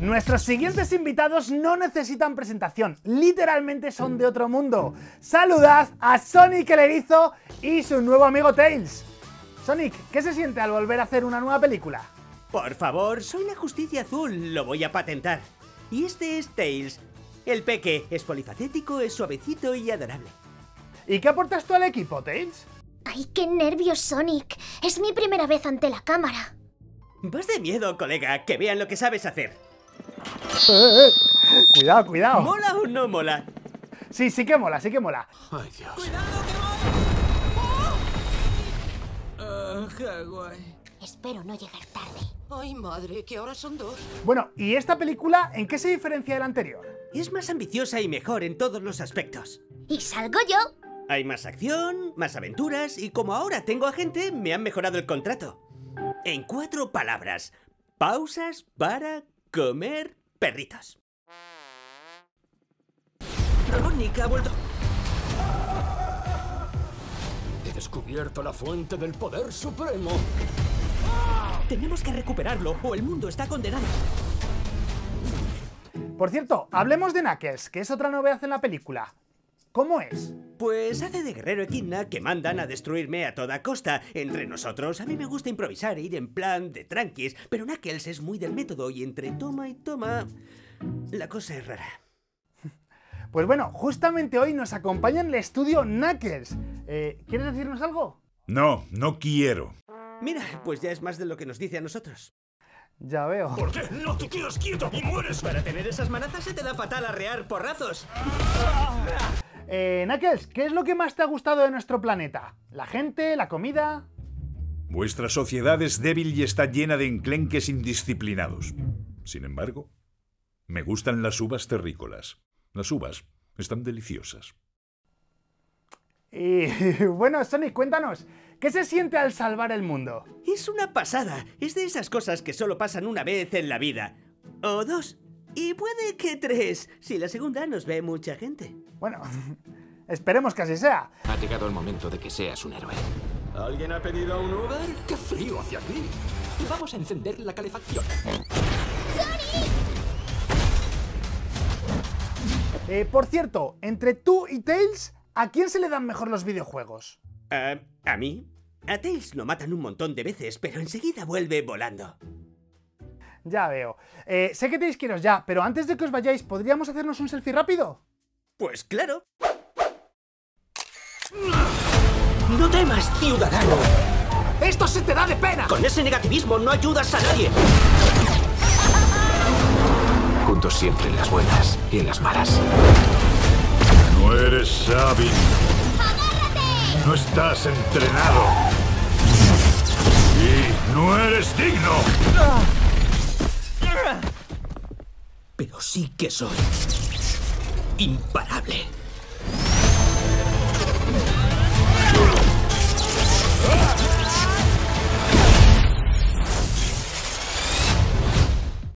Nuestros siguientes invitados no necesitan presentación, literalmente son de otro mundo. Saludad a Sonic el Erizo y su nuevo amigo Tails. Sonic, ¿qué se siente al volver a hacer una nueva película? Por favor, soy la justicia azul, lo voy a patentar. Y este es Tails. El peque es polifacético, es suavecito y adorable. ¿Y qué aportas tú al equipo, Tails? ¡Ay, qué nervios, Sonic! Es mi primera vez ante la cámara. Vas de miedo, colega, que vean lo que sabes hacer. Cuidado, cuidado. ¿Mola o no mola? Sí, sí que mola, sí que mola. Ay, Dios. Ah, qué guay. Espero no llegar tarde. Ay, madre, que ahora son dos. Bueno, ¿y esta película en qué se diferencia de la anterior? Es más ambiciosa y mejor en todos los aspectos. ¿Y salgo yo? Hay más acción, más aventuras y como ahora tengo a gente, me han mejorado el contrato. En cuatro palabras. Pausas para comer perritos. Nick ha vuelto. He descubierto la fuente del poder supremo. Tenemos que recuperarlo o el mundo está condenado. Por cierto, hablemos de Knuckles, que es otra novedad en la película. ¿Cómo es? Pues hace de guerrero equidna que mandan a destruirme a toda costa. Entre nosotros, a mí me gusta improvisar e ir en plan de tranquis, pero Knuckles es muy del método y entre toma y toma, la cosa es rara. Pues bueno, justamente hoy nos acompaña en el estudio Knuckles. Eh, ¿Quieres decirnos algo? No, no quiero. Mira, pues ya es más de lo que nos dice a nosotros. Ya veo. ¿Por qué no te quedas quieto y mueres? Para tener esas manazas se te da fatal arrear porrazos. Eh, Knuckles, ¿qué es lo que más te ha gustado de nuestro planeta? ¿La gente? ¿La comida? Vuestra sociedad es débil y está llena de enclenques indisciplinados. Sin embargo, me gustan las uvas terrícolas. Las uvas están deliciosas. Y bueno, Sonic, cuéntanos, ¿qué se siente al salvar el mundo? Es una pasada. Es de esas cosas que solo pasan una vez en la vida. O dos. Y puede que tres, si la segunda nos ve mucha gente. Bueno, esperemos que así sea. Ha llegado el momento de que seas un héroe. ¿Alguien ha pedido un Uber? ¡Qué frío hacia aquí! Vamos a encender la calefacción. Eh, por cierto, entre tú y Tails, ¿a quién se le dan mejor los videojuegos? Ah, ¿A mí? A Tails lo matan un montón de veces, pero enseguida vuelve volando. Ya veo. Eh, sé que tenéis que iros ya, pero antes de que os vayáis, ¿podríamos hacernos un selfie rápido? Pues claro. No temas, ciudadano. ¡Esto se te da de pena! Con ese negativismo no ayudas a nadie. Juntos siempre en las buenas y en las malas. No eres Sabin. No estás entrenado. Y no eres digno. Pero sí que soy imparable.